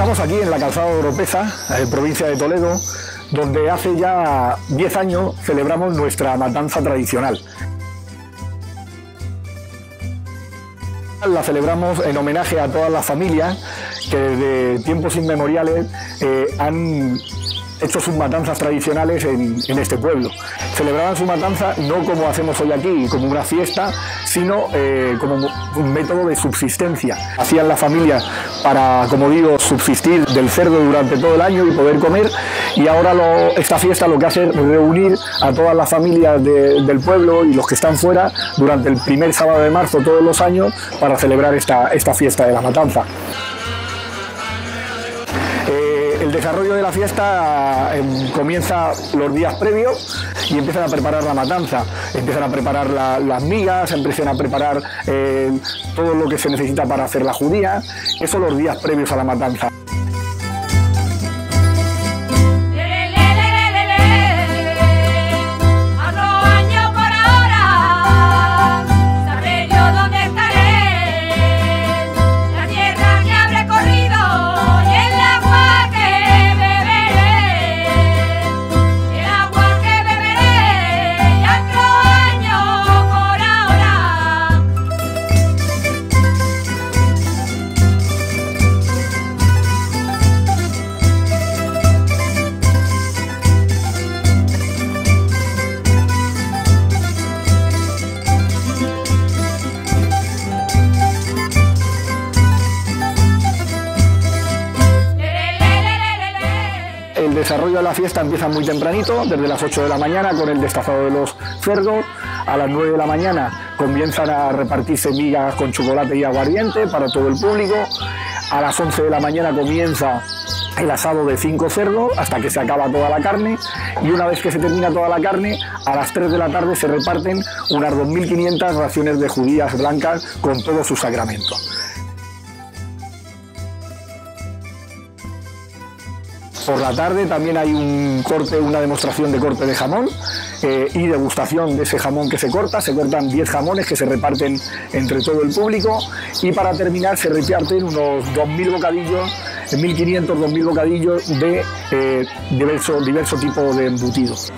Estamos aquí en la calzada de Oropeza, en provincia de Toledo, donde hace ya 10 años celebramos nuestra matanza tradicional. La celebramos en homenaje a todas las familias que desde tiempos inmemoriales eh, han hecho sus matanzas tradicionales en, este pueblo. Celebraban su matanza no como hacemos hoy aquí, como una fiesta, sino eh, como un método de subsistencia. Hacían la familia para, como digo, subsistir del cerdo durante todo el año y poder comer, y ahora esta fiesta lo que hace es reunir a todas las familias del pueblo y los que están fuera durante el primer sábado de marzo todos los años para celebrar esta fiesta de la matanza. El desarrollo de la fiesta em, comienza los días previos y empiezan a preparar la matanza, empiezan a preparar las migas, empiezan a preparar eh, todo lo que se necesita para hacer la judía, eso los días previos a la matanza. El desarrollo de la fiesta empieza muy tempranito, desde las 8 de la mañana con el destazado de los cerdos. A las 9 de la mañana comienzan a repartirse migas con chocolate y aguardiente para todo el público. A las 11 de la mañana comienza el asado de 5 cerdos hasta que se acaba toda la carne y una vez que se termina toda la carne, a las 3 de la tarde se reparten unas 2.500 raciones de judías blancas con todos sus sacramentos. Por la tarde también hay un corte, una demostración de corte de jamón eh, y degustación de ese jamón que se corta. Se cortan 10 jamones que se reparten entre todo el público y para terminar se reparten unos 2.000 bocadillos, 1.500, 2.000 bocadillos de eh, diverso, diverso tipo de embutidos.